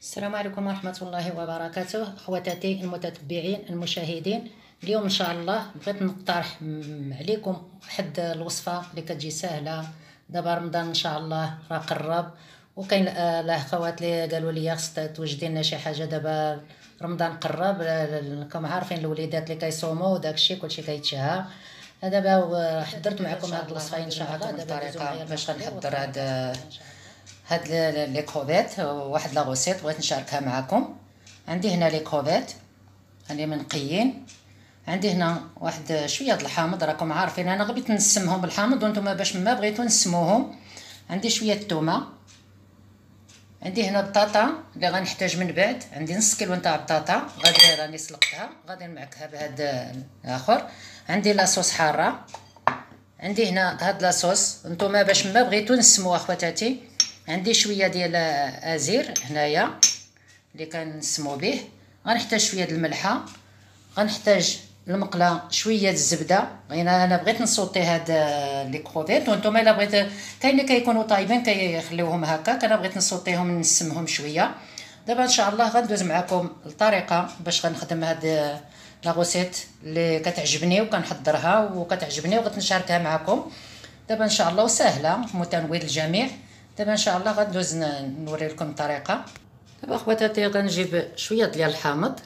السلام عليكم ورحمة الله وبركاته. خواتاتي المتتبعين المشاهدين اليوم إن شاء الله بغيت نقترح عليكم واحد الوصفة اللي كتجي سهلة. دابا رمضان إن شاء الله راه قرب. وكاين آه، الاخوات اللي قالوا لي خص توجدي لنا شي حاجة دابا رمضان قرب. راكم عارفين الوليدات اللي كيصوموا وداكشي كلشي كيتشهى دابا و- حضرت معكم هاد الوصفة إن شاء الله. دابا الطريقة باش غنحضر هاد هاد les crevettes واحد la recette بغيت نشاركها معكم عندي هنا les crevettes هاني منقيين عندي هنا واحد شوية د الحامض راكم عارفين أنا بغيت نسمهم بالحامض وأنتم باش ما بغيتو نسموهم. عندي شوية الثومه عندي هنا بطاطا اللي غنحتاج من بعد. عندي نص كيلو نتاع بطاطا. غادي راني سلقتها. غادي نمعكها بهاد الآخر. عندي la sauce حارة. عندي هنا هاد لاصوص نتوما باش ما بغيتو نسموها خواتاتي عندي شوية ديال أزير هنايا اللي كنسمو به. غنحتاج شوية د الملحة غنحتاج المقله شوية الزبدة. أنا أنا بغيت نصوتي هاد لي كروفيت وأنتم إلا بغيت كاين اللي كيكونوا طايبين كيخليوهم هكا أنا بغيت نصوتيهم نسمهم شوية. دابا إن شاء الله غندوز معكم الطريقة باش غنخدم هاد la recette اللي كتعجبني وكنحضرها وكتعجبني وغادي نشاركها معكم دابا إن شاء الله وسهلة متنوع للجميع دابا إن شاء الله غندوز نوري لكم الطريقة. دابا خواتاتي غنجيب شوية ديال الحامض.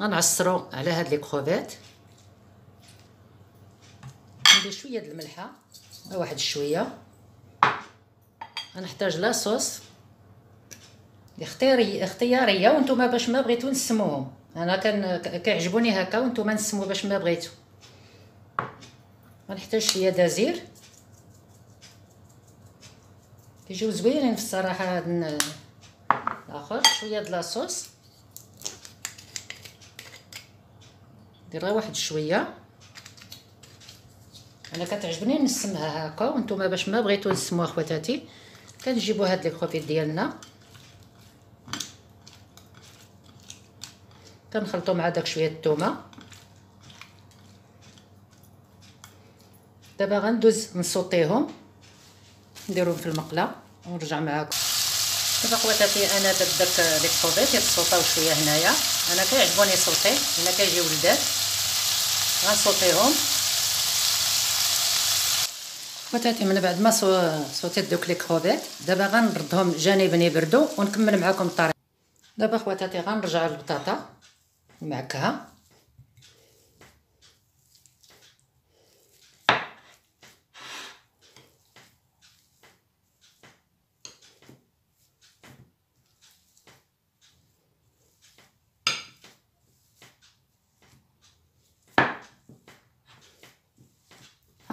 غنعصرو على هاد les crevettes. ندير شوية د الملحة واحد شوية. غنحتاج la sauce اختياري اختيارية وأنتم باش ما بغيتو نسموهم. أنا كان كيعجبوني هكا وأنتم نسمو باش ما بغيتو. غنحتاج شوية دازير كيجيو زوينين في الصراحة هاد الآخر شوية د لاصوص ندير غير واحد شوية. أنا كتعجبني نسمها هكا وأنتم باش ما بغيتو نسموها خواتاتي كنجيبوا هاد les crevettes ديالنا. كنخلطو مع داك شوية الثومه دابا غندوز نصوتيهم نديرهم في المقلة ونرجع معاكم. دابا خواتاتي أنا درت داك les crevettes يتصوطاو شوية هنايا. أنا كيعجبوني sautés هنا كيجيو ولدات غنصوتيهم. خواتاتي من بعد ما صو... صوتيت دوك لي كروفيت دابا غنردهم جانبا يبردوا ونكمل معاكم الطريقة دابا خواتاتي غنرجع للبطاطا. نمعكها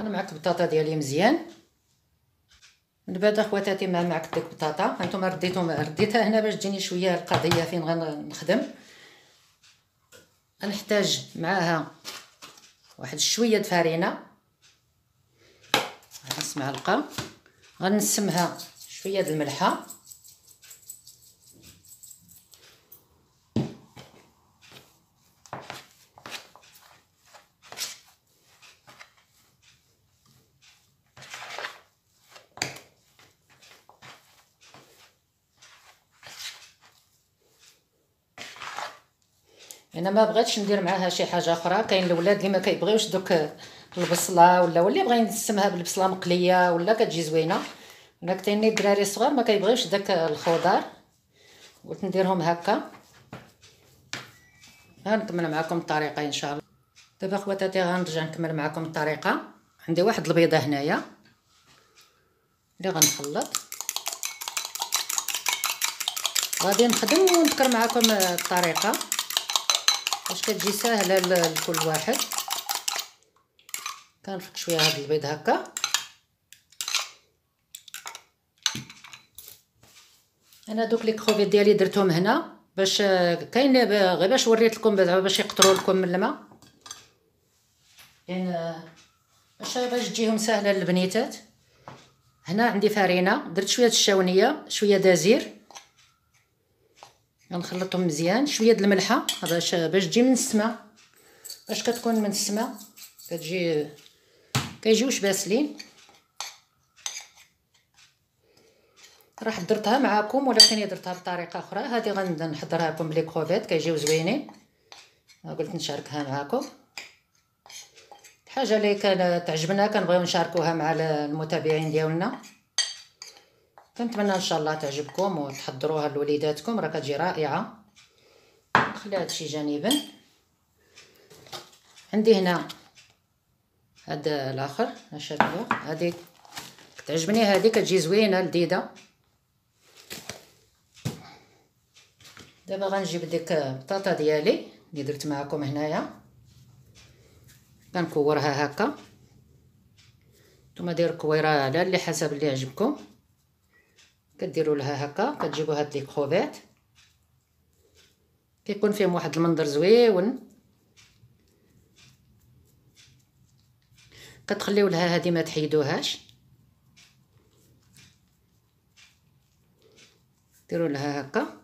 أنا معك البطاطا ديالي مزيان. من بعد اخواتاتي ما معك ديك البطاطا. هانتوما رديتهم رديتها هنا باش تجيني شوية القضية فين غنخدم غنحتاج معاها واحد شوية د فرينه نص معلقه غنسمها شوية د الملحة. أنا ما بغيتش ندير معاها شي حاجة أخرى كاين الاولاد اللي ما كيبغيوش دوك البصلة ولا واللي بغى يسمها بالبصلة مقلية ولا كتجي زوينة. ولا كاين الدراري الصغار ما كيبغيوش داك الخضار. قلت نديرهم هكا. غنكمل معكم الطريقة إن شاء الله. دابا خواتاتي غنرجع نكمل معكم الطريقة. عندي واحد البيضة هنايا. اللي غنخلط. غادي نخدم ونذكر معكم الطريقة. باش كتجي ساهلة لكل واحد. كنفك شوية هاد البيض هكا. أنا دوك لي كروفيت ديالي درتهم هنا باش كاين غير باش وريت لكم باش يقطروا لكم من الماء. يعني باش باش تجيهم ساهلة للبنيتات. هنا عندي فرينه درت شوية الشاونية شوية دازير غنخلطهم مزيان. شوية د الملحة باش باش تجي من السما باش كتكون من السما كتجي كيجيوش باسلين راه حضرتها معاكم ولكن درتها بطريقة أخرى. هذه غنحضرها لكم بلي كروفيت كيجيو زوينين. قلت نشاركها معاكم. حاجة اللي كان تعجبنا كنبغيو نشاركوها مع المتابعين ديالنا. كنتمنى إن شاء الله تعجبكم وتحضروها لوليداتكم. راه كتجي رائعة. نخلي هادشي جانبا. عندي هنا هذا الآخر شكلو هذه كتعجبني هذه كتجي زوينة لذيذة. دابا غنجيب ديك البطاطا ديالي اللي درت معكم هنايا. كنكورها هكا. نتوما ديروا كويرة على اللي حسب اللي عجبكم. كديروا لها هكا كتجيبوا هاد لي كروفيت. كيكون فيهم واحد المنظر زويون. كتخليو لها هذه ما تحيدوهاش. ديروا لها هكا.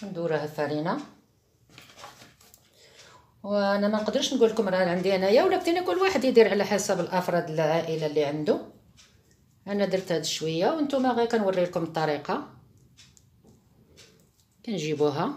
كندورها الفرينه وأنا ما نقدرش نقول لكم راه عندي أنايا كتير كل واحد يدير على حسب الأفراد العائلة اللي عنده. أنا درت هاد شوية وأنتم غير كنوري لكم الطريقة. كنجيبوها.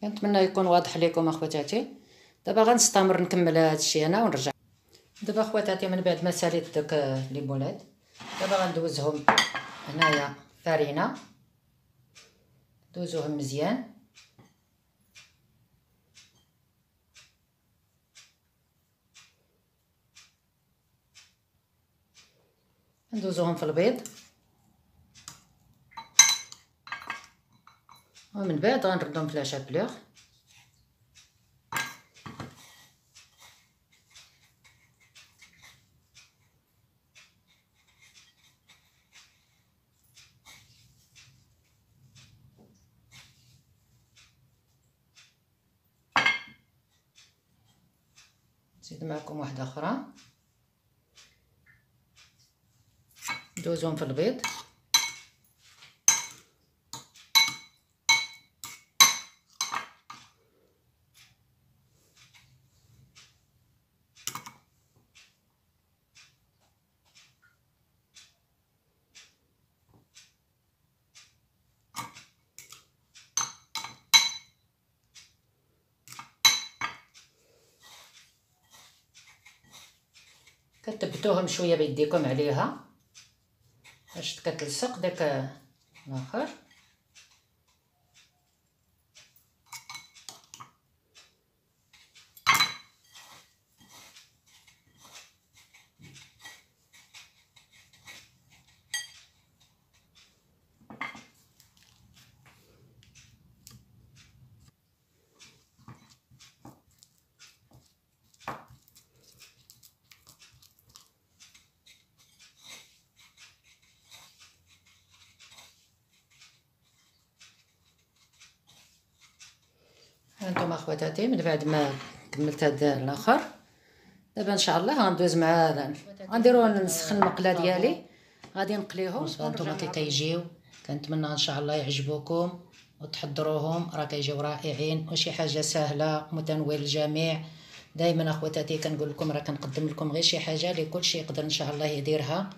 كنتمنى يكون واضح لكم أخواتاتي. دابا غنستمر نكمل هذا الشيء أنا ونرجع. دابا أخواتاتي من بعد ما ساليت دوك لي مولات دابا غندوزهم هنايا فرينه دوزوهم مزيان. ندوزوهم في البيض. ومن بعد غنردهم في لاشابلوغ نزيد معكم واحدة أخرى ندوزهم في البيض كتبتوهم شوية بيديكم عليها باش كتلصق داك الآخر. هانتوما اخواتاتي من بعد ما كملت هذا الآخر. دابا إن شاء الله غندوز مع غنديرو نسخن المقلة ديالي. غادي نقليهم. هانتوما كي كيجيو كنتمنى إن شاء الله يعجبوكم وتحضروهم. راه كيجيو رائعين وشي حاجة سهلة متناول الجميع. دائما أخواتاتي كنقول لكم راه كنقدم لكم غير شي حاجة اللي كلشي يقدر إن شاء الله يديرها.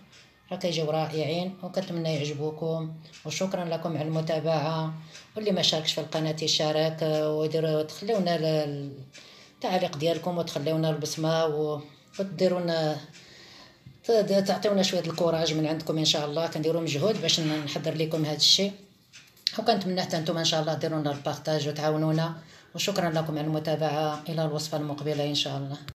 كيجيو رائعين وكنتمنى يعجبوكم. وشكرا لكم على المتابعة. واللي ما شاركش في القناة يشارك وديروا تخليونا التعليق ديالكم وتخليونا البصمه وديرونا تعطيونا شوية الكوراج من عندكم إن شاء الله. كنديروا مجهود باش نحضر لكم هذا الشيء. وكنتمنى حتى نتوما إن شاء الله ديروا لنا البارطاج وتعاونونا. وشكرا لكم على المتابعة. إلى الوصفة المقبلة إن شاء الله.